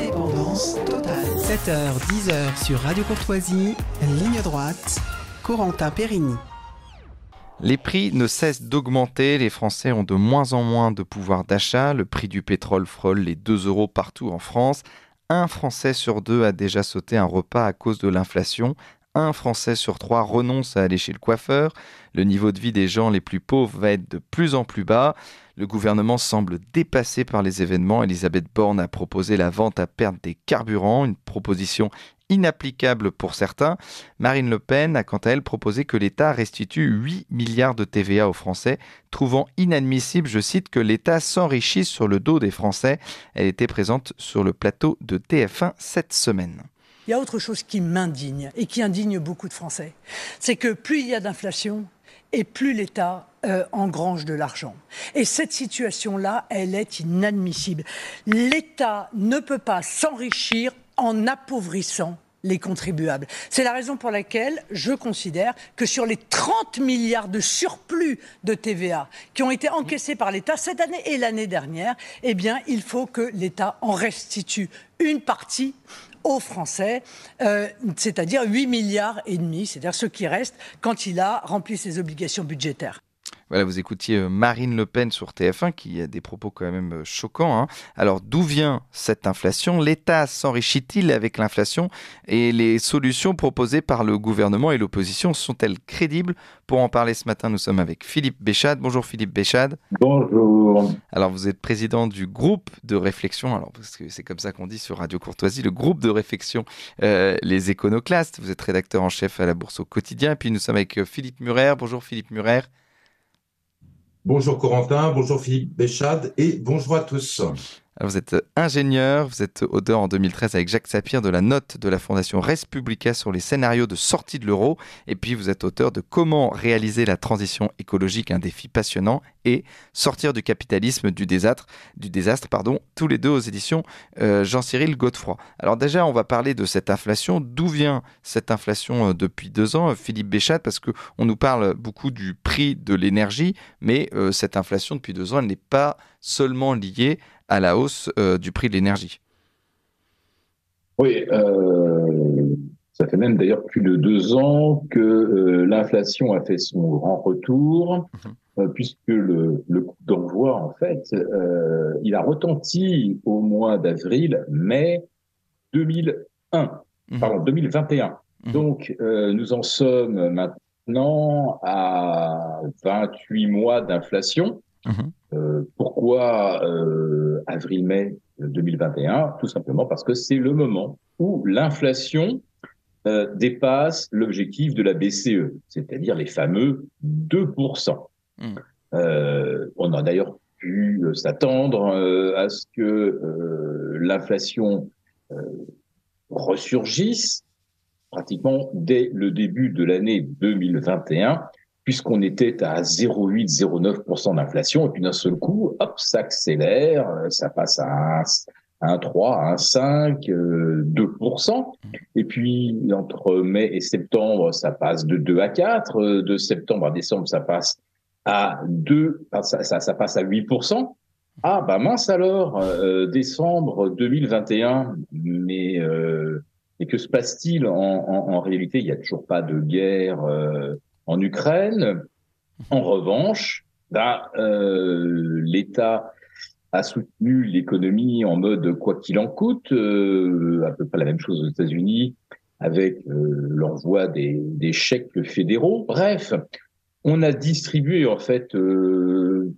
Indépendance totale. 7h, 10h sur Radio Courtoisie, ligne droite, Corentin Périni. Les prix ne cessent d'augmenter, les Français ont de moins en moins de pouvoir d'achat, le prix du pétrole frôle les 2 euros partout en France, un Français sur deux a déjà sauté un repas à cause de l'inflation, un Français sur trois renonce à aller chez le coiffeur, le niveau de vie des gens les plus pauvres va être de plus en plus bas, le gouvernement semble dépassé par les événements. Elisabeth Borne a proposé la vente à perte des carburants, une proposition inapplicable pour certains. Marine Le Pen a quant à elle proposé que l'État restitue 8 milliards de TVA aux Français, trouvant inadmissible, je cite, que l'État s'enrichisse sur le dos des Français. Elle était présente sur le plateau de TF1 cette semaine. Il y a autre chose qui m'indigne et qui indigne beaucoup de Français. C'est que plus il y a d'inflation, et plus l'État euh, engrange de l'argent. Et cette situation-là, elle est inadmissible. L'État ne peut pas s'enrichir en appauvrissant les contribuables. C'est la raison pour laquelle je considère que sur les 30 milliards de surplus de TVA qui ont été encaissés par l'État cette année et l'année dernière, eh bien, il faut que l'État en restitue une partie aux Français, euh, c'est-à-dire 8 milliards et demi, c'est-à-dire ce qui reste quand il a rempli ses obligations budgétaires. Voilà, vous écoutiez euh, Marine Le Pen sur TF1 qui a des propos quand même euh, choquants. Hein. Alors d'où vient cette inflation? L'État s'enrichit-il avec l'inflation? Et les solutions proposées par le gouvernement et l'opposition sont-elles crédibles? Pour en parler ce matin, nous sommes avec Philippe Béchade. Bonjour Philippe Béchade. Bonjour. Alors vous êtes président du groupe de réflexion, alors parce que c'est comme ça qu'on dit sur Radio Courtoisie, le groupe de réflexion euh, Les Éconoclastes. Vous êtes rédacteur en chef à la Bourse au quotidien. Et puis nous sommes avec Philippe Murer. Bonjour Philippe Murer. Bonjour Corentin, bonjour Philippe Béchade et bonjour à tous. Vous êtes ingénieur, vous êtes auteur en 2013 avec Jacques Sapir de la note de la Fondation Respublica sur les scénarios de sortie de l'euro. Et puis vous êtes auteur de Comment réaliser la transition écologique, un défi passionnant, et Sortir du capitalisme du désastre, du désastre pardon, tous les deux aux éditions euh, Jean-Cyril Godefroy. Alors déjà, on va parler de cette inflation. D'où vient cette inflation euh, depuis deux ans, Philippe Béchat? Parce qu'on nous parle beaucoup du prix de l'énergie, mais euh, cette inflation depuis deux ans, elle n'est pas seulement liée à la hausse euh, du prix de l'énergie. Oui, euh, ça fait même d'ailleurs plus de deux ans que euh, l'inflation a fait son grand retour, mhm. puisque le, le coup d'envoi, en fait, il a retenti au mois d'avril, mai 2001, mhm. pardon, 2021. Mhm. Donc, nous en sommes maintenant à 28 mois d'inflation. Euh, pourquoi euh, avril-mai 2021 Tout simplement parce que c'est le moment où l'inflation euh, dépasse l'objectif de la BCE, c'est-à-dire les fameux 2%. Mmh. Euh, on a d'ailleurs pu s'attendre à ce que l'inflation ressurgisse pratiquement dès le début de l'année 2021 puisqu'on était à 0,8-0,9% d'inflation, et puis d'un seul coup, hop, ça accélère, euh, ça passe à 1,3, 1,5, 2%. Et puis, entre mai et septembre, ça passe de 2 à 4. Euh, de septembre à décembre, ça passe à 2, ça, ça, passe à 8%. Ah, bah mince alors, euh, décembre 2021, mais, euh, mais que se passe-t-il en, en, en, réalité? Il n'y a toujours pas de guerre en Ukraine. En revanche, bah, euh, l'État a soutenu l'économie en mode quoi qu'il en coûte, euh, à peu près la même chose aux États-Unis, avec euh, l'envoi des, chèques fédéraux. Bref, on a distribué en fait euh,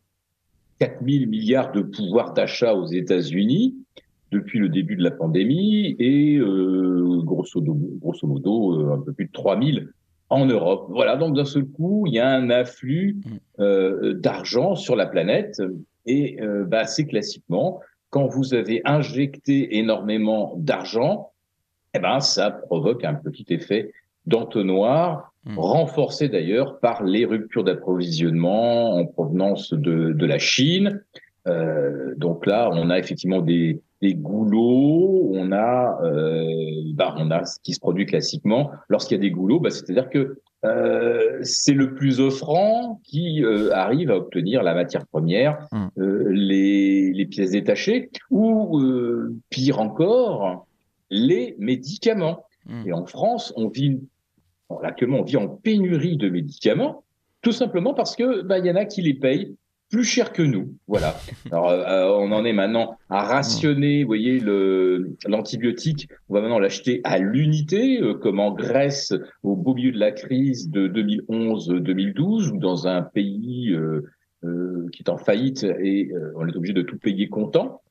4 000 milliards de pouvoir d'achat aux États-Unis depuis le début de la pandémie et euh, grosso, grosso modo euh, un peu plus de 3 000 en Europe. Voilà, donc d'un seul coup, il y a un afflux mm. euh, d'argent sur la planète et euh, bah, assez classiquement, quand vous avez injecté énormément d'argent, eh ben ça provoque un petit effet d'entonnoir, mm. renforcé d'ailleurs par les ruptures d'approvisionnement en provenance de, de la Chine. Euh, donc là, on a effectivement des, des goulots, on a, bah, on a ce qui se produit classiquement. Lorsqu'il y a des goulots, bah, c'est-à-dire que euh, c'est le plus offrant qui euh, arrive à obtenir la matière première, euh, les, les, pièces détachées, ou pire encore, les médicaments. Hmm. Et en France, on vit, actuellement, on vit en pénurie de médicaments, tout simplement parce que bah, y en a qui les payent plus cher que nous. Voilà. Alors, euh, on en est maintenant à rationner, vous voyez, le l'antibiotique. On va maintenant l'acheter à l'unité, euh, comme en Grèce au beau milieu de la crise de 2011-2012, ou dans un pays euh, qui est en faillite et on est obligé de tout payer comptant.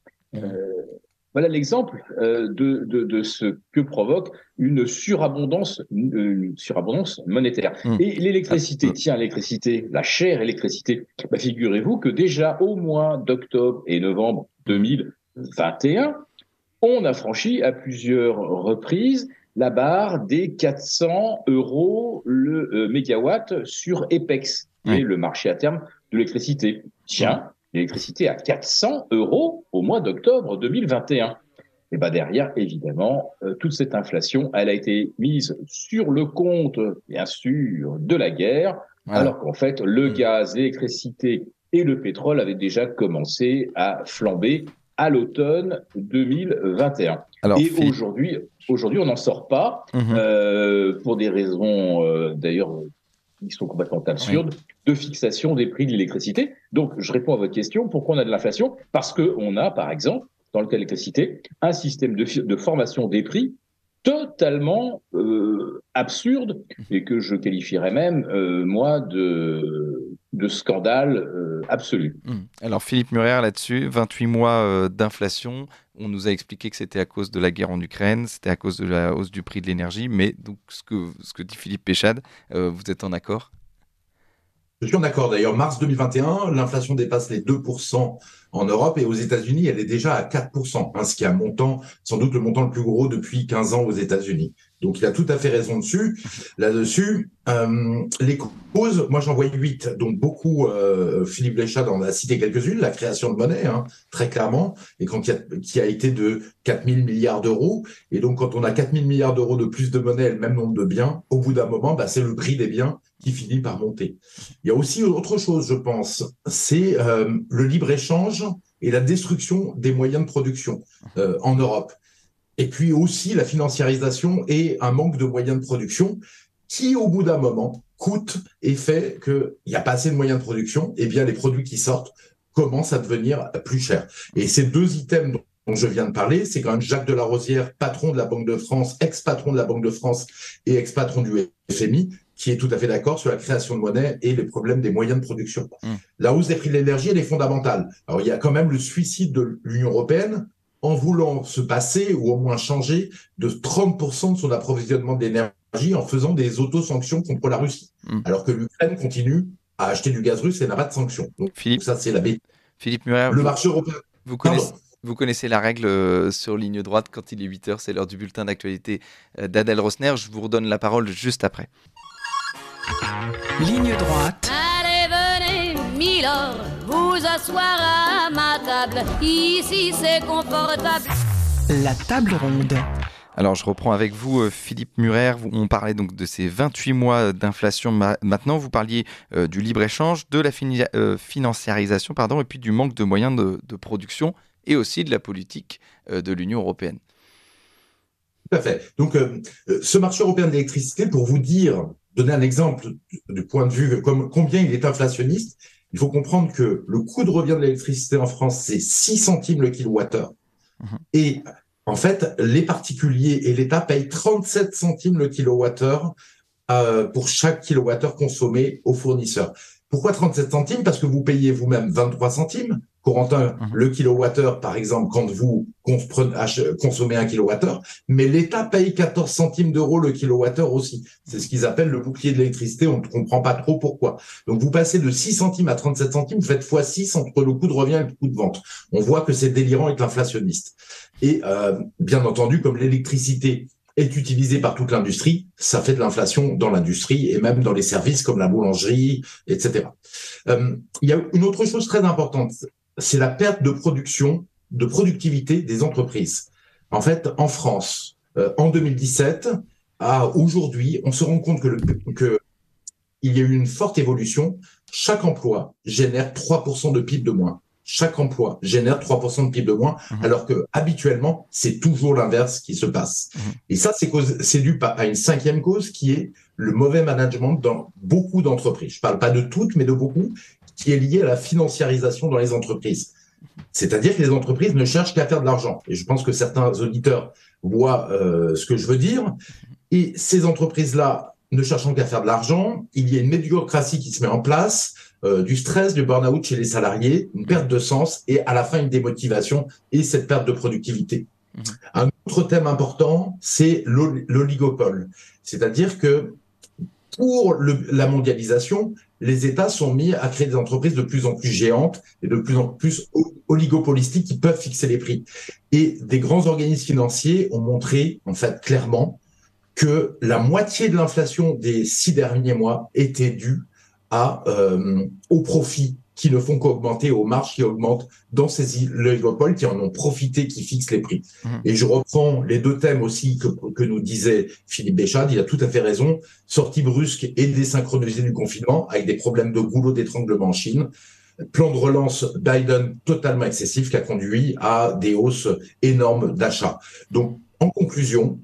Voilà l'exemple euh, de, de, de, ce que provoque une surabondance, une surabondance monétaire. Mmh. Et l'électricité, ah, tiens, l'électricité, la chère électricité, bah, figurez-vous que déjà au mois d'octobre et novembre 2021, on a franchi à plusieurs reprises la barre des 400 euros le euh, mégawatt sur EPEX, et le marché à terme de l'électricité. Tiens, l'électricité à 400 euros au mois d'octobre 2021. Et ben derrière, évidemment, euh, toute cette inflation, elle a été mise sur le compte, bien sûr, de la guerre, alors qu'en fait, le mmh. gaz, l'électricité et le pétrole avaient déjà commencé à flamber à l'automne 2021. Alors, et aujourd'hui, aujourd'hui, on n'en sort pas mmh. euh, pour des raisons, euh, d'ailleurs, qui sont complètement absurdes, de fixation des prix de l'électricité. Donc, je réponds à votre question. Pourquoi on a de l'inflation? Parce que on a, par exemple, dans le cas de l'électricité, un système de, de, formation des prix totalement euh, absurde et que je qualifierais même, euh, moi, de, de scandale euh, absolu. Hum. Alors, Philippe Murer, là-dessus, 28 mois euh, d'inflation. On nous a expliqué que c'était à cause de la guerre en Ukraine, c'était à cause de la hausse du prix de l'énergie, mais donc ce que, ce que dit Philippe Péchade, euh, vous êtes en accord? Je suis en accord. D'ailleurs, mars 2021, l'inflation dépasse les 2% en Europe et aux États-Unis, elle est déjà à 4%, hein, ce qui est un montant, sans doute le montant le plus gros depuis 15 ans aux États-Unis. Donc il a tout à fait raison dessus. Là-dessus, euh, les causes, moi j'en vois huit. Donc beaucoup, euh, Philippe Léchard en a cité quelques-unes. La création de monnaie, hein, très clairement, et quand il a, qui a été de 4 000 milliards d'euros. Et donc quand on a 4 000 milliards d'euros de plus de monnaie et le même nombre de biens, au bout d'un moment, bah, c'est le prix des biens qui finit par monter. Il y a aussi autre chose, je pense, c'est euh, le libre-échange et la destruction des moyens de production euh, en Europe. Et puis aussi la financiarisation et un manque de moyens de production qui, au bout d'un moment, coûte et fait qu'il n'y a pas assez de moyens de production, et bien les produits qui sortent commencent à devenir plus chers. Et ces deux items dont je viens de parler, c'est quand même Jacques Delarosière, patron de la Banque de France, ex-patron de la Banque de France et ex-patron du FMI, qui est tout à fait d'accord sur la création de monnaie et les problèmes des moyens de production. Mmh. La hausse des prix de l'énergie, elle est fondamentale. Alors, il y a quand même le suicide de l'Union européenne en voulant se passer ou au moins changer de 30% de son approvisionnement d'énergie en faisant des auto-sanctions contre la Russie, hmm. alors que l'Ukraine continue à acheter du gaz russe et n'a pas de sanctions. Donc, Philippe, ça, c'est la bête. Philippe Murer, le marché européen. Vous connaissez, vous connaissez la règle euh, sur ligne droite quand il est 8 heures, c'est l'heure du bulletin d'actualité euh, d'Adèle Rosner. Je vous redonne la parole juste après. Ligne droite. Allez, venez, Milord vous asseoir à ma table. Ici, c'est confortable. La table ronde. Alors je reprends avec vous euh, Philippe Murer, on parlait donc de ces 28 mois d'inflation maintenant, vous parliez euh, du libre-échange, de la euh, financiarisation pardon, et puis du manque de moyens de, production et aussi de la politique de l'Union européenne. Tout à fait. Donc ce marché européen de l'électricité, pour vous dire, donner un exemple du point de vue comme, combien il est inflationniste, il faut comprendre que le coût de revient de l'électricité en France, c'est 6 centimes le kilowattheure. Mhm. Et en fait, les particuliers et l'État payent 37 centimes le kilowattheure euh, pour chaque kilowattheure consommé aux fournisseurs. Pourquoi 37 centimes? Parce que vous payez vous-même 23 centimes Corentin, mhm. le kilowattheure, par exemple, quand vous consommez un kilowattheure, mais l'État paye 14 centimes d'euros le kilowattheure aussi. C'est ce qu'ils appellent le bouclier de l'électricité. On ne comprend pas trop pourquoi. Donc, vous passez de 6 centimes à 37 centimes, vous faites fois 6 entre le coût de revient et le coût de vente. On voit que c'est délirant avec l'inflationniste. Et euh, bien entendu, comme l'électricité est utilisée par toute l'industrie, ça fait de l'inflation dans l'industrie et même dans les services comme la boulangerie, etc. Euh, il y a une autre chose très importante, c'est la perte de production de productivité des entreprises. En fait, en France, euh, en 2017, à aujourd'hui, on se rend compte que, le, que il y a eu une forte évolution. Chaque emploi génère 3% de PIB de moins. Chaque emploi génère 3% de PIB de moins, mhm. alors que habituellement, c'est toujours l'inverse qui se passe. Mhm. Et ça, c'est dû à une cinquième cause qui est le mauvais management dans beaucoup d'entreprises. Je parle pas de toutes, mais de beaucoup, qui est lié à la financiarisation dans les entreprises. C'est-à-dire que les entreprises ne cherchent qu'à faire de l'argent. Et je pense que certains auditeurs voient euh, ce que je veux dire. Et ces entreprises-là, ne cherchant qu'à faire de l'argent, il y a une médiocratie qui se met en place, euh, du stress, du burn-out chez les salariés, une perte de sens et à la fin une démotivation et cette perte de productivité. Mmh. Un autre thème important, c'est l'oligopole. C'est-à-dire que pour le, la mondialisation, les États sont mis à créer des entreprises de plus en plus géantes et de plus en plus oligopolistiques qui peuvent fixer les prix. Et des grands organismes financiers ont montré, en fait, clairement que la moitié de l'inflation des six derniers mois était due à, euh, au profit qui ne font qu'augmenter, aux marges qui augmentent dans ces oligopoles qui en ont profité, qui fixent les prix. Mmh. Et je reprends les deux thèmes aussi que, que nous disait Philippe Béchade, il a tout à fait raison, sortie brusque et désynchronisée du confinement, avec des problèmes de goulot d'étranglement en Chine, plan de relance Biden totalement excessif qui a conduit à des hausses énormes d'achats. Donc, en conclusion,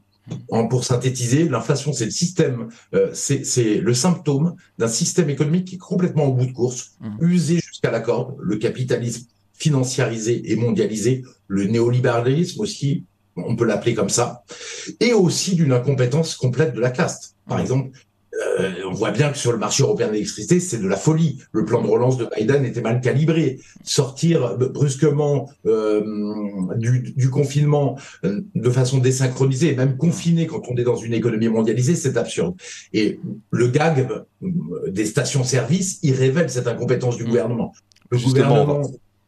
pour synthétiser, l'inflation, c'est le système, euh, c'est le symptôme d'un système économique qui est complètement au bout de course, mmh. usé jusqu'à la corde, le capitalisme financiarisé et mondialisé, le néolibéralisme aussi, on peut l'appeler comme ça, et aussi d'une incompétence complète de la caste. Par exemple, euh, on voit bien que sur le marché européen de l'électricité, c'est de la folie. Le plan de relance de Biden était mal calibré. Sortir brusquement euh, du, confinement euh, de façon désynchronisée, même confiné quand on est dans une économie mondialisée, c'est absurde. Et le gag des stations-service, il révèle cette incompétence du gouvernement. Le gouvernement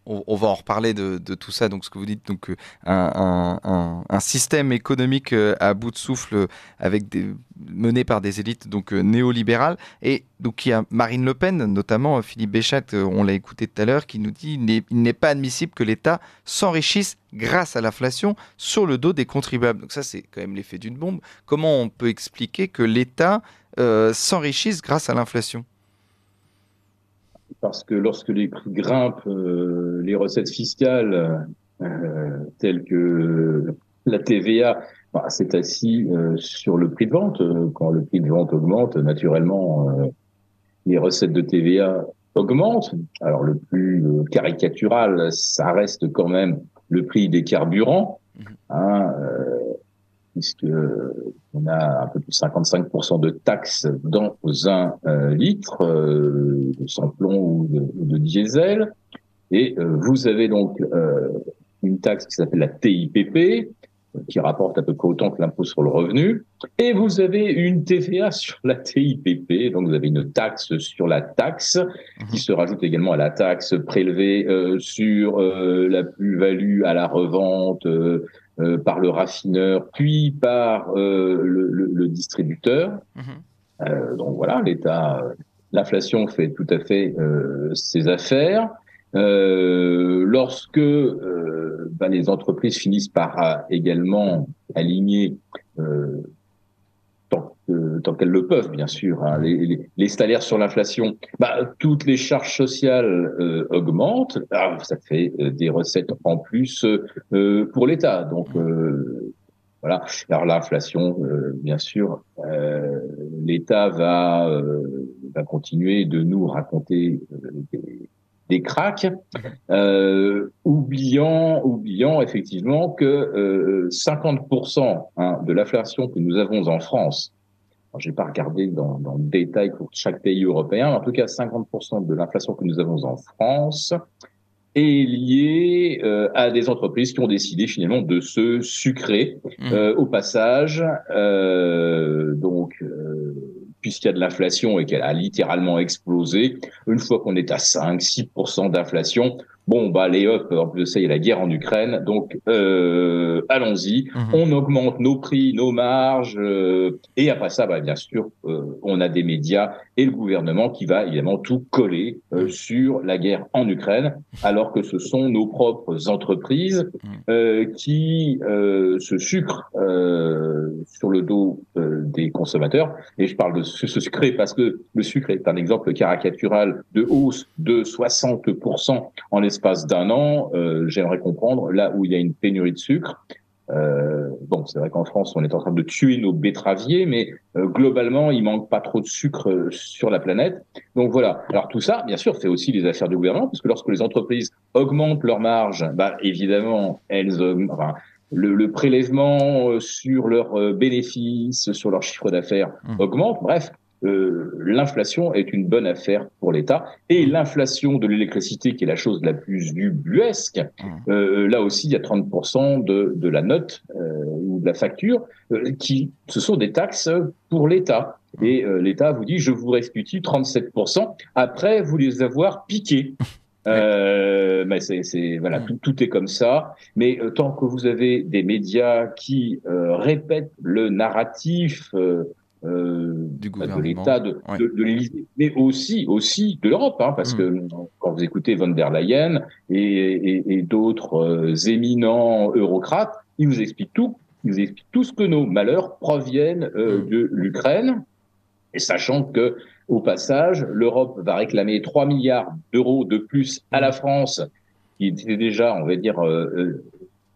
on, va en reparler de, tout ça. Donc, ce que vous dites, donc euh, un, système économique euh, à bout de souffle des, mené par des élites donc euh, néolibérales. Et donc, il y a Marine Le Pen, notamment Philippe Béchat, on l'a écouté tout à l'heure, qui nous dit il n'est pas admissible que l'État s'enrichisse grâce à l'inflation sur le dos des contribuables. Donc ça, c'est quand même l'effet d'une bombe. Comment on peut expliquer que l'État s'enrichisse grâce à l'inflation? Parce que lorsque les prix grimpent, euh, les recettes fiscales euh, telles que la TVA, bah, c'est assis euh, sur le prix de vente. Quand le prix de vente augmente, naturellement, les recettes de TVA augmentent. Alors le plus caricatural, ça reste quand même le prix des carburants. Mmh. Hein, puisque on a un peu plus de 55% de taxes dans un euh, litre euh, de samplon ou de, diesel. Et euh, vous avez donc une taxe qui s'appelle la TIPP, qui rapporte à peu près autant que l'impôt sur le revenu. Et vous avez une TVA sur la TIPP, donc vous avez une taxe sur la taxe, qui mhm. se rajoute également à la taxe prélevée sur la plus-value à la revente euh, par le raffineur, puis par euh, le, distributeur. Mhm. Euh, donc voilà, l'État, l'inflation fait tout à fait ses affaires. lorsque bah, les entreprises finissent par également aligner tant qu'elles le peuvent, bien sûr, hein, les, salaires sur l'inflation, bah, toutes les charges sociales euh, augmentent, ah, ça fait euh, des recettes en plus euh, pour l'État. Donc voilà. Alors l'inflation, bien sûr, l'État va va continuer de nous raconter des, des cracks, oubliant, oubliant effectivement que 50% hein, de l'inflation que nous avons en France je n'ai pas regardé dans, dans, le détail pour chaque pays européen, en tout cas 50% de l'inflation que nous avons en France est liée euh, à des entreprises qui ont décidé finalement de se sucrer mmh. euh, au passage. Euh, donc, euh, puisqu'il y a de l'inflation et qu'elle a littéralement explosé, une fois qu'on est à 5-6% d'inflation, bon bah les hop, en plus de ça il y a la guerre en Ukraine, donc euh, allons-y, Mhm. on augmente nos prix, nos marges, euh, et après ça, bah, bien sûr, euh, on a des médias et le gouvernement qui va évidemment tout coller euh, sur la guerre en Ukraine, alors que ce sont nos propres entreprises euh, qui euh, se sucrent euh, sur le dos euh, des consommateurs. Et je parle de ce, ce sucré parce que le sucre est un exemple caricatural de hausse de 60% en l'espace d'un an. Euh, J'aimerais comprendre là où il y a une pénurie de sucre. Euh, bon, c'est vrai qu'en France, on est en train de tuer nos betteraviers, mais euh, globalement, il manque pas trop de sucre euh, sur la planète. Donc voilà. Alors tout ça, bien sûr, c'est aussi les affaires du gouvernement, parce que lorsque les entreprises augmentent leurs marges, bah évidemment, elles, enfin, le, le prélèvement sur leurs bénéfices, sur leur chiffre d'affaires Mmh. augmente. Bref, euh, l'inflation est une bonne affaire pour l'État. Et l'inflation de l'électricité, qui est la chose la plus ubuesque, Mmh. euh, là aussi, il y a 30% de, de la note euh, ou de la facture euh, qui, ce sont des taxes pour l'État. Et euh, l'État vous dit, je vous restitue 37% après vous les avoir piqués. Euh, mais c'est, c'est voilà, tout, tout est comme ça. Mais euh, tant que vous avez des médias qui euh, répètent le narratif euh, Du de l'État, de, Ouais. de, de l'Élysée, mais aussi aussi de l'Europe, hein, parce Mm. que quand vous écoutez von der Leyen et, et, et d'autres euh, éminents eurocrates, ils vous expliquent tout. Ils vous expliquent tout ce que nos malheurs proviennent euh, Mm. de l'Ukraine, et sachant que au passage, l'Europe va réclamer 3 milliards d'euros de plus à la France, qui était déjà, on va dire, euh,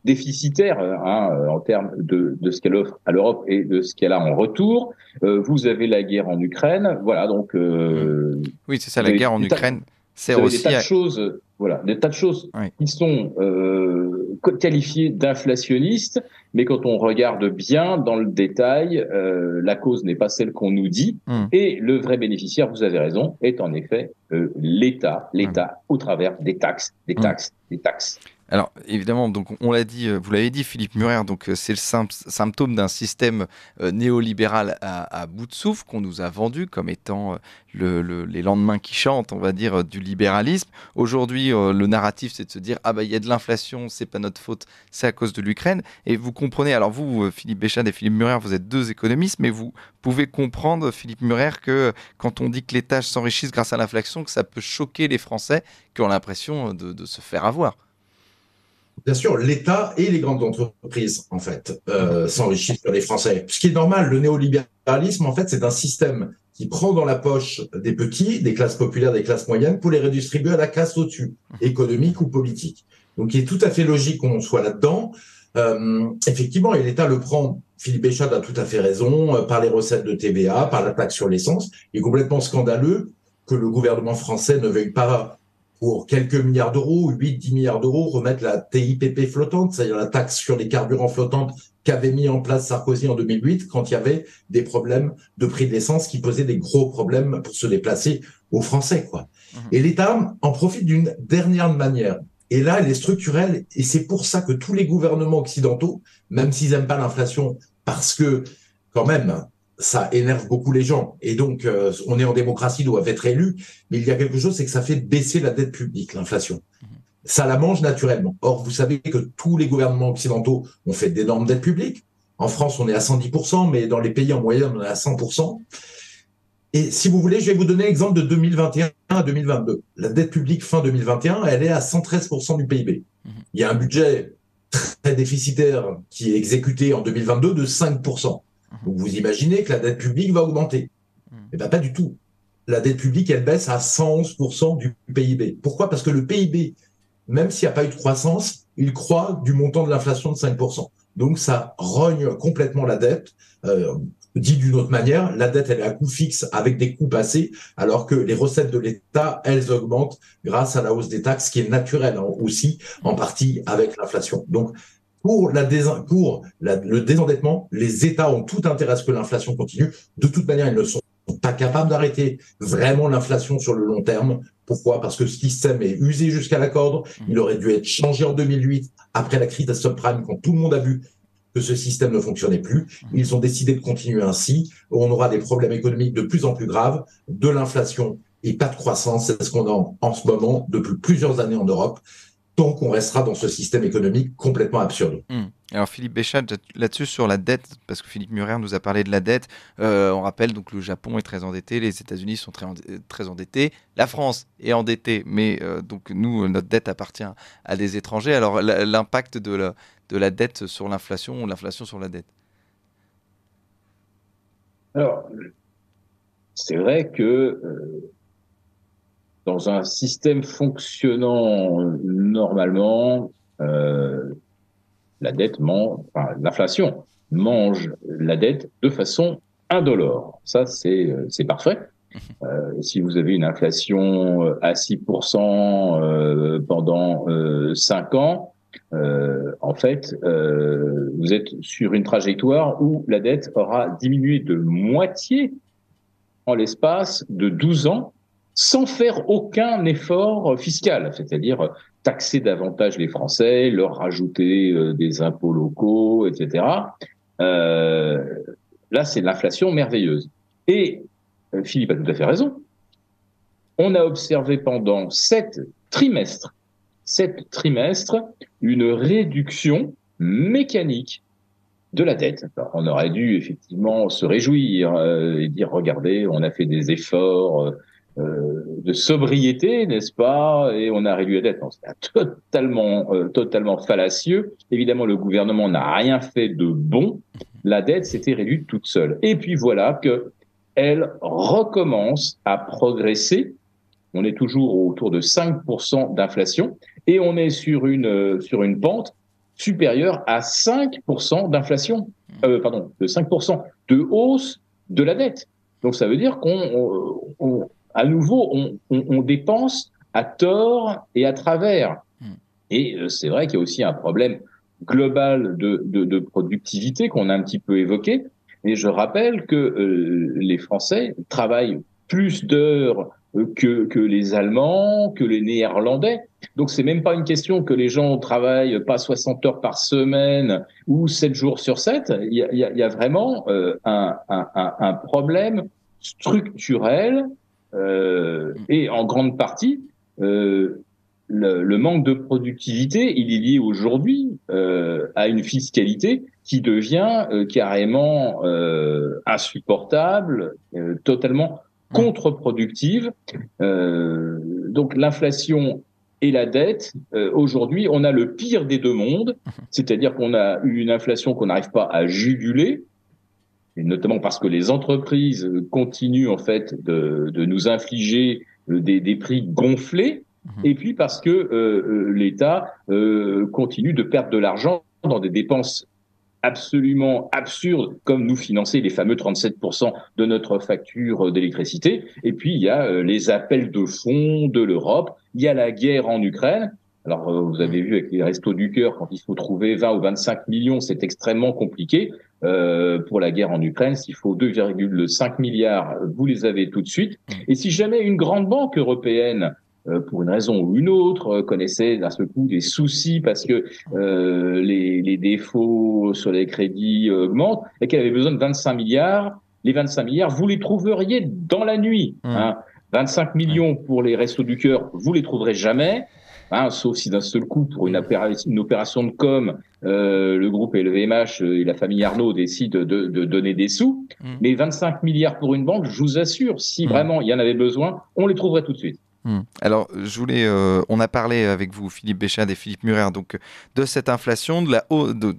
déficitaire hein, euh, en termes de, de ce qu'elle offre à l'Europe et de ce qu'elle a en retour. Euh, vous avez la guerre en Ukraine, voilà donc euh, Oui, c'est ça, la guerre en Ukraine sert avez des aussi tas de choses, euh, voilà, des tas de choses Oui. qui sont euh, qualifiées d'inflationnistes, mais quand on regarde bien dans le détail, euh, la cause n'est pas celle qu'on nous dit, Mm. et le vrai bénéficiaire, vous avez raison, est en effet euh, l'État, l'État au travers des taxes, des Mm. taxes, des taxes. Alors évidemment, donc on l'a dit, euh, vous l'avez dit, Philippe Murer, donc euh, c'est le sym- symptôme d'un système euh, néolibéral à, bout de souffle qu'on nous a vendu comme étant le- le- les lendemains qui chantent, on va dire, du libéralisme. Aujourd'hui, le narratif, c'est de se dire ah bah il y a de l'inflation, c'est pas notre faute, c'est à cause de l'Ukraine. Et vous comprenez, alors vous, Philippe Béchade et Philippe Murer, vous êtes deux économistes, mais vous pouvez comprendre, Philippe Murer, que quand on dit que les tâches s'enrichissent grâce à l'inflation, que ça peut choquer les Français qui ont l'impression de se faire avoir. Bien sûr, l'État et les grandes entreprises, en fait, euh, s'enrichissent sur les Français. Ce qui est normal, le néolibéralisme, en fait, c'est un système qui prend dans la poche des petits, des classes populaires, des classes moyennes, pour les redistribuer à la classe au-dessus, économique ou politique. Donc, il est tout à fait logique qu'on soit là-dedans. Euh, effectivement, et l'État le prend, Philippe Béchard a tout à fait raison, euh, par les recettes de TVA, par la taxe sur l'essence. Il est complètement scandaleux que le gouvernement français ne veuille pas pour quelques milliards d'euros, 8-10 milliards d'euros, remettre la TIPP flottante, c'est-à-dire la taxe sur les carburants flottantes qu'avait mis en place Sarkozy en 2008 quand il y avait des problèmes de prix de l'essence qui posaient des gros problèmes pour se déplacer aux Français, quoi. Mhm. Et l'État en profite d'une dernière manière. Et là, elle est structurelle, et c'est pour ça que tous les gouvernements occidentaux, même s'ils aiment pas l'inflation, parce que quand même, ça énerve beaucoup les gens. Et donc, euh, on est en démocratie, doivent être élus. Mais il y a quelque chose, c'est que ça fait baisser la dette publique, l'inflation. Ça la mange naturellement. Or, vous savez que tous les gouvernements occidentaux ont fait d'énormes dettes publiques. En France, on est à 110%, mais dans les pays en moyenne, on est à 100%. Et si vous voulez, je vais vous donner l'exemple de 2021 à 2022. La dette publique fin 2021, elle est à 113% du PIB. Il y a un budget très déficitaire qui est exécuté en 2022 de 5%. Donc vous imaginez que la dette publique va augmenter. Eh bien pas du tout. La dette publique, elle baisse à 111% du PIB. Pourquoi? Parce que le PIB, même s'il n'y a pas eu de croissance, il croît du montant de l'inflation de 5%. Donc ça rogne complètement la dette. Euh, dit d'une autre manière, la dette, elle est à coût fixe avec des coûts passés, alors que les recettes de l'État, elles augmentent grâce à la hausse des taxes, qui est naturelle hein, aussi, en partie avec l'inflation. Donc, pour, la dés pour la, le désendettement, les États ont tout intérêt à ce que l'inflation continue. De toute manière, ils ne sont pas capables d'arrêter vraiment l'inflation sur le long terme. Pourquoi? Parce que ce système est usé jusqu'à la corde. Il aurait dû être changé en 2008, après la crise des subprimes, quand tout le monde a vu que ce système ne fonctionnait plus. Ils ont décidé de continuer ainsi. On aura des problèmes économiques de plus en plus graves, de l'inflation et pas de croissance. C'est ce qu'on a en ce moment depuis plusieurs années en Europe. Tant qu'on restera dans ce système économique complètement absurde. Mmh. Alors Philippe Béchat, là-dessus sur la dette, parce que Philippe Murer nous a parlé de la dette, euh, on rappelle donc le Japon est très endetté, les États-Unis sont très, très endettés, la France est endettée, mais euh, donc nous, notre dette appartient à des étrangers. Alors l'impact de la, de la dette sur l'inflation ou l'inflation sur la dette? Alors, c'est vrai que euh, dans un système fonctionnant normalement, euh, la dette enfin, l'inflation mange la dette de façon indolore. Ça, c'est euh, c'est parfait. Euh, si vous avez une inflation euh, à 6% euh, pendant euh, 5 ans, en fait, vous êtes sur une trajectoire où la dette aura diminué de moitié en l'espace de 12 ans sans faire aucun effort fiscal, c'est-à-dire taxer davantage les Français, leur rajouter euh, des impôts locaux, etc. Euh, là, c'est l'inflation merveilleuse. Et euh, Philippe a tout à fait raison. On a observé pendant sept trimestres, sept trimestres, une réduction mécanique de la dette. on aurait dû effectivement se réjouir et dire regardez, on a fait des efforts de sobriété, n'est-ce pas? Et on a réduit la dette. C'est totalement, euh, totalement fallacieux. Évidemment, le gouvernement n'a rien fait de bon. La dette s'était réduite toute seule. Et puis voilà que elle recommence à progresser. On est toujours autour de 5% d'inflation et on est sur une euh, sur une pente supérieure à 5% d'inflation, euh, pardon, de 5% de hausse de la dette. Donc ça veut dire qu'on on, à nouveau, on, on, on, dépense à tort et à travers. Hmm. Et euh, c'est vrai qu'il y a aussi un problème global de, de, de productivité qu'on a un petit peu évoqué. Et je rappelle que euh, les Français travaillent plus d'heures euh, que, que les Allemands, que les Néerlandais. Donc c'est même pas une question que les gens travaillent pas 60 heures par semaine ou 7 jours sur 7. Il y a, il y a vraiment un, un, un, problème structurel euh, et en grande partie, euh, le, le, manque de productivité, il est lié aujourd'hui euh, à une fiscalité qui devient carrément insupportable, totalement contre-productive. donc l'inflation et la dette, aujourd'hui, on a le pire des deux mondes, c'est-à-dire qu'on a une inflation qu'on n'arrive pas à juguler, et notamment parce que les entreprises continuent en fait de, de nous infliger euh, des, des, prix gonflés, mhm. et puis parce que euh, euh, l'État euh, continue de perdre de l'argent dans des dépenses absolument absurdes, comme nous financer les fameux 37% de notre facture d'électricité. Et puis, il y a les appels de fonds de l'Europe, il y a la guerre en Ukraine. Alors, vous avez vu avec les restos du cœur, quand il faut trouver 20 ou 25 millions, c'est extrêmement compliqué. Euh, pour la guerre en Ukraine. S'il faut 2,5 milliards, vous les avez tout de suite. Mm. Et si jamais une grande banque européenne euh, pour une raison ou une autre, euh, connaissait d'un seul coup des soucis parce que euh, les, les, défauts sur les crédits augmentent et qu'elle avait besoin de 25 milliards, les 25 milliards, vous les trouveriez dans la nuit. Mm. Hein. 25 millions pour les restos du cœur, vous les trouverez jamais. Hein, sauf si d'un seul coup, pour une, une opération de com, euh, le groupe LVMH et la famille Arnaud décident de, de donner des sous. Mm. Mais 25 milliards pour une banque, je vous assure, si mm. vraiment il y en avait besoin, on les trouverait tout de suite. Hmm. Alors, je voulais, euh, on a parlé avec vous, Philippe Béchade et Philippe Murer, donc de cette inflation, de la hausse, de,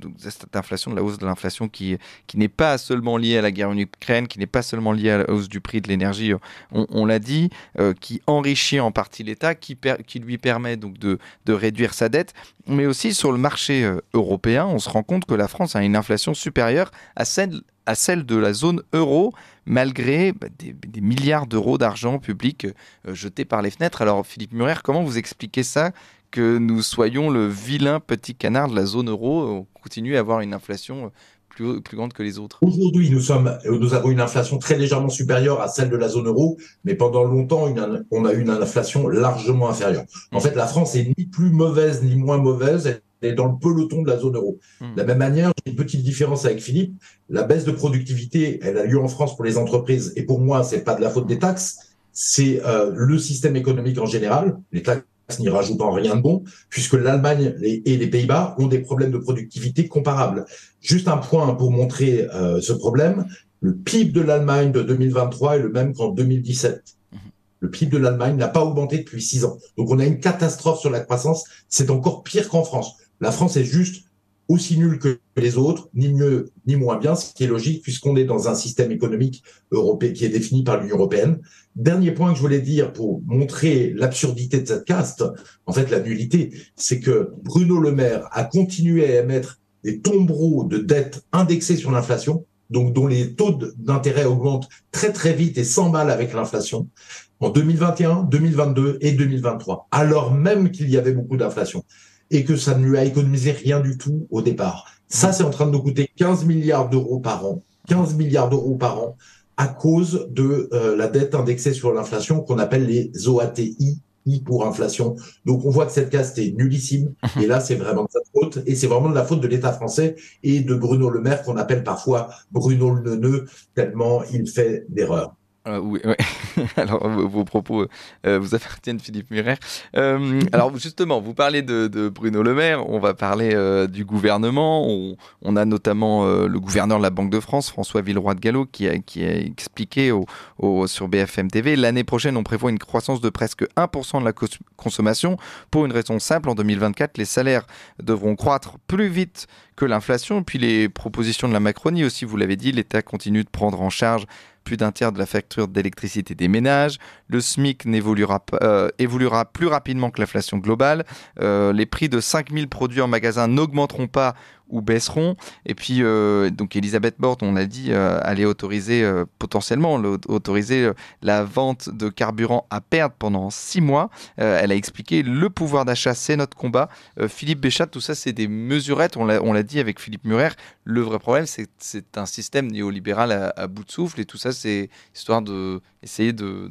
la hausse de l'inflation qui, n'est pas seulement liée à la guerre en Ukraine, qui n'est pas seulement liée à la hausse du prix de l'énergie, on, on l'a dit, euh, qui enrichit en partie l'État, qui, lui permet donc de, réduire sa dette, mais aussi sur le marché euh, européen, on se rend compte que la France a une inflation supérieure à celle à celle de la zone euro, malgré bah, des, des, milliards d'euros d'argent public euh, jetés par les fenêtres. Alors Philippe Murer, comment vous expliquez ça que nous soyons le vilain petit canard de la zone euro, on continue à avoir une inflation euh, plus, plus grande que les autres? Aujourd'hui, nous, sommes, nous avons une inflation très légèrement supérieure à celle de la zone euro, mais pendant longtemps, une, on a eu une inflation largement inférieure. En mmh. fait, la France est ni plus mauvaise ni moins mauvaise, dans le peloton de la zone euro. Hmm. De la même manière, j'ai une petite différence avec Philippe. La baisse de productivité, elle a lieu en France pour les entreprises. Et pour moi, c'est pas de la faute des taxes, c'est euh, le système économique en général. Les taxes n'y rajoute en rien de bon, puisque l'Allemagne et les Pays-Bas ont des problèmes de productivité comparables. Juste un point pour montrer euh, ce problème. Le PIB de l'Allemagne de 2023 est le même qu'en 2017. Mhm. Le PIB de l'Allemagne n'a pas augmenté depuis six ans. Donc on a une catastrophe sur la croissance. C'est encore pire qu'en France. La France est juste aussi nul que les autres, ni mieux ni moins bien, ce qui est logique puisqu'on est dans un système économique européen qui est défini par l'Union européenne. Dernier point que je voulais dire pour montrer l'absurdité de cette caste, en fait la nullité, c'est que Bruno Le Maire a continué à émettre des tombereaux de dettes indexées sur l'inflation, donc dont les taux d'intérêt augmentent très très vite et sans mal avec l'inflation, en 2021, 2022 et 2023, alors même qu'il y avait beaucoup d'inflation et que ça ne lui a économisé rien du tout au départ. Ça, c'est en train de nous coûter 15 milliards d'euros par an. 15 milliards d'euros par an à cause de euh, la dette indexée sur l'inflation qu'on appelle les OATI, I pour inflation. Donc on voit que cette caste est nullissime et là c'est vraiment de sa faute et c'est vraiment de la faute de l'État français et de Bruno Le Maire qu'on appelle parfois Bruno le Neuneu tellement il fait d'erreurs. Euh, oui, alors vos, propos euh, vous appartiennent, Philippe Murer. Euh, alors justement, vous parlez de, Bruno Le Maire, on va parler du gouvernement. On, a notamment le gouverneur de la Banque de France, François Villeroy de Gallo, qui a, expliqué sur BFM TV l'année prochaine, on prévoit une croissance de presque 1% de la consommation. Pour une raison simple, en 2024, les salaires devront croître plus vite que l'inflation. Puis les propositions de la Macronie aussi, vous l'avez dit, l'État continue de prendre en charge plus d'un tiers de la facture d'électricité des ménages. Le SMIC euh, évoluera plus rapidement que l'inflation globale. Euh, les prix de 5000 produits en magasin n'augmenteront pas ou baisseront. Et puis, euh, donc Elisabeth Borne, on l'a dit, allait autoriser potentiellement autoriser la vente de carburant à perdre pendant six mois. elle a expliqué le pouvoir d'achat, c'est notre combat. Philippe Béchat, tout ça, c'est des mesurettes. On l'a dit avec Philippe Murer. Le vrai problème, c'est c'est un système néolibéral à, bout de souffle et tout ça, c'est histoire de essayer de,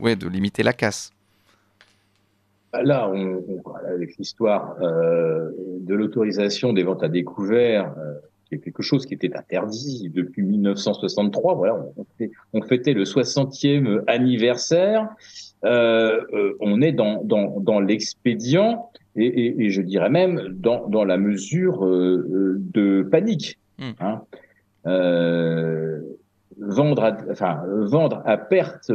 ouais, de limiter la casse. Bah, là, avec l'histoire euh, de l'autorisation des ventes à découvert, euh, qui est quelque chose qui était interdit depuis 1963. Voilà, on, fêtait le 60e anniversaire. Euh, euh, on est dans, dans, dans l'expédient et, et, et, je dirais même dans, dans la mesure euh, de panique. Hmm. Hein. vendre, à, enfin, vendre à perte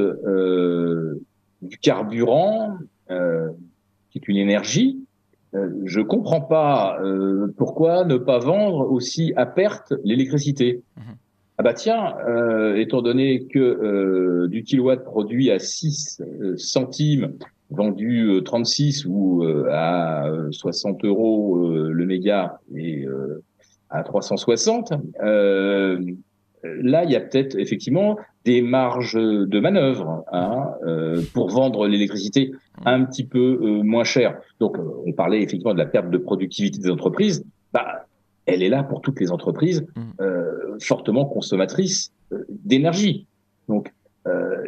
du carburant, euh, qui est une énergie, euh, je comprends pas euh, pourquoi ne pas vendre aussi à perte l'électricité. Mhm. Ah bah tiens, euh, étant donné que euh, du kilowatt produit à 6 centimes, vendu 36 ou à 60 euros le méga et à 360, là il y a peut-être effectivement des marges de manœuvre hein, pour vendre l'électricité un petit peu euh, moins cher. Donc, euh, on parlait effectivement de la perte de productivité des entreprises. Bah, elle est là pour toutes les entreprises mm. euh, fortement consommatrices d'énergie. Donc,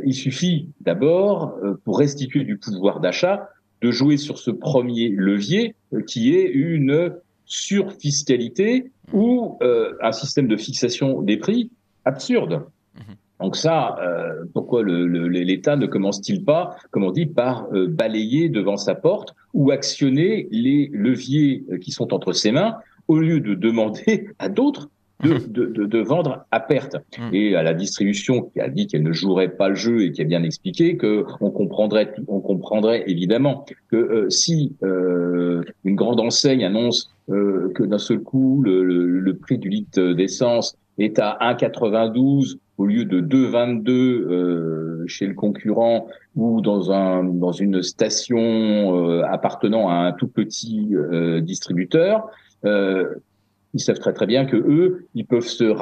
il suffit d'abord, pour restituer du pouvoir d'achat, de jouer sur ce premier levier qui est une surfiscalité ou un système de fixation des prix absurde. Mm-hmm. Donc ça, euh, pourquoi l'État ne commence-t-il pas, comme on dit, par euh, balayer devant sa porte ou actionner les leviers euh, qui sont entre ses mains au lieu de demander à d'autres de, de, de, vendre à perte mmh. et à la distribution qui a dit qu'elle ne jouerait pas le jeu et qui a bien expliqué que on comprendrait on comprendrait évidemment que si une grande enseigne annonce que d'un seul coup le, le, prix du litre d'essence est à 1,92 au lieu de 2,22 euh, chez le concurrent ou dans un dans une station euh, appartenant à un tout petit euh, distributeur, euh, ils savent très très bien que eux, ils peuvent se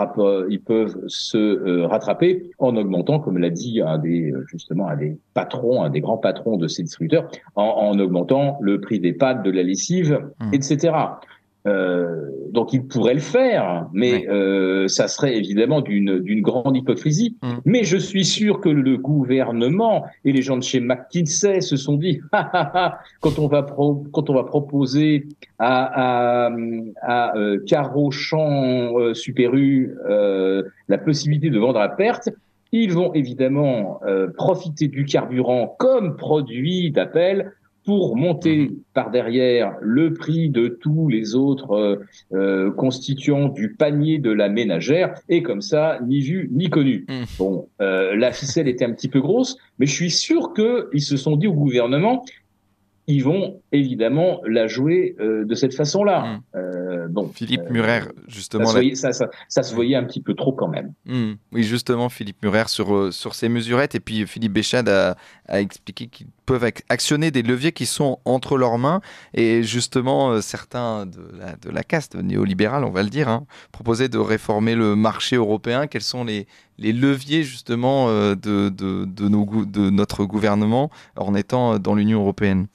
ils peuvent se rattraper en augmentant, comme l'a dit un des justement un des patrons, un des grands patrons de ces distributeurs, en, en augmentant le prix des pâtes, de la lessive, mmh. etc. Euh, donc il pourrait le faire, mais euh, ça serait évidemment d'une grande hypocrisie. Mm. Mais je suis sûr que le gouvernement et les gens de chez McKinsey se sont dit quand on va quand on va proposer à à, à euh, Caro Champ Super U euh, la possibilité de vendre à perte, ils vont évidemment profiter du carburant comme produit d'appel pour monter par derrière le prix de tous les autres euh, euh, constituants du panier de la ménagère, et comme ça, ni vu ni connu. Mm. Bon, euh, la ficelle était un petit peu grosse, mais je suis sûr qu'ils se sont dit au gouvernement, ils vont évidemment la jouer euh, de cette façon-là. Euh, bon, Philippe euh, Murer, ça, justement, la- ça, ça- ça se voyait un petit peu trop quand même. Oui, justement, Philippe Murer sur, sur ces mesurettes. Et puis Philippe Béchade a, a expliqué qu'ils peuvent ac- actionner des leviers qui sont entre leurs mains. Et justement, euh, certains de la, de la caste néolibérale, on va le dire, hein, proposaient de réformer le marché européen. Quels sont les, les leviers justement euh, de, de, de, nos, gou- de notre gouvernement en étant euh, dans l'Union européenne?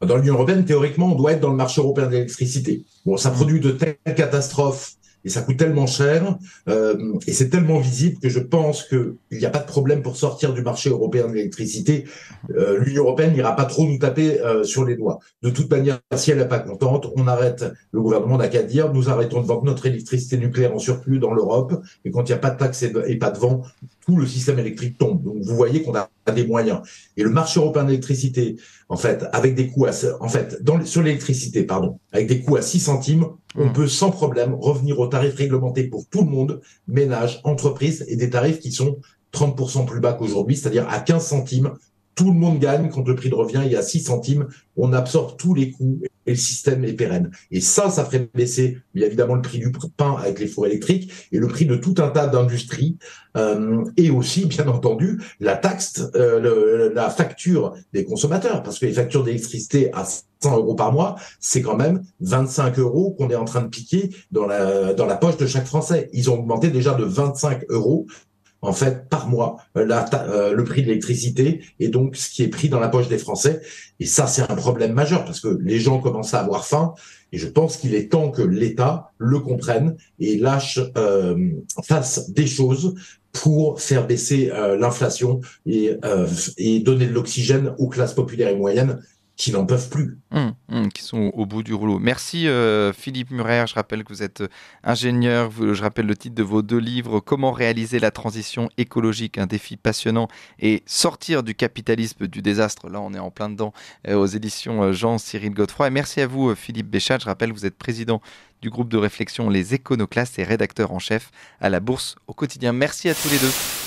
Dans l'Union européenne, théoriquement, on doit être dans le marché européen de l'électricité. Bon, ça produit de telles catastrophes et ça coûte tellement cher euh, et c'est tellement visible que je pense qu'il n'y a pas de problème pour sortir du marché européen de l'électricité. Euh, L'Union européenne n'ira pas trop nous taper euh, sur les doigts. De toute manière, si elle n'est pas contente, on arrête. Le gouvernement n'a qu'à dire nous arrêtons de vendre notre électricité nucléaire en surplus dans l'Europe et quand il n'y a pas de taxes et et pas de vent, tout le système électrique tombe. Donc vous voyez qu'on a des moyens. Et le marché européen de l'électricité, en fait, avec des coûts à, en fait, dans, sur l'électricité, pardon, avec des coûts à 6 centimes, on Mm. peut sans problème revenir aux tarifs réglementés pour tout le monde, ménages, entreprises, et des tarifs qui sont 30% plus bas qu'aujourd'hui, c'est-à-dire à 15 centimes. Tout le monde gagne quand le prix de revient est à 6 centimes. On absorbe tous les coûts et le système est pérenne. Et ça, ça ferait baisser, bien évidemment, le prix du pain avec les fours électriques et le prix de tout un tas d'industries. Euh, et aussi, bien entendu, la taxe, euh, la facture des consommateurs, parce que les factures d'électricité à 100 euros par mois, c'est quand même 25 euros qu'on est en train de piquer dans la, dans la poche de chaque Français. Ils ont augmenté déjà de 25 euros en fait par mois euh, euh, le prix de l'électricité et donc ce qui est pris dans la poche des Français. Et ça, c'est un problème majeur parce que les gens commencent à avoir faim. Et je pense qu'il est temps que l'État le comprenne et lâche, euh, fasse des choses pour faire baisser euh, l'inflation et, et donner de l'oxygène aux classes populaires et moyennes qui n'en peuvent plus. Hum, hum, qui sont au bout du rouleau. Merci euh, Philippe Murer. Je rappelle que vous êtes euh, ingénieur. Je rappelle le titre de vos deux livres Comment réaliser la transition écologique, un défi passionnant et sortir du capitalisme du désastre. Là, on est en plein dedans euh, aux éditions Jean-Cyril Godefroy. Et merci à vous Philippe Béchat. Je rappelle que vous êtes président du groupe de réflexion Les Éconoclastes et rédacteur en chef à la Bourse au quotidien. Merci à tous les deux.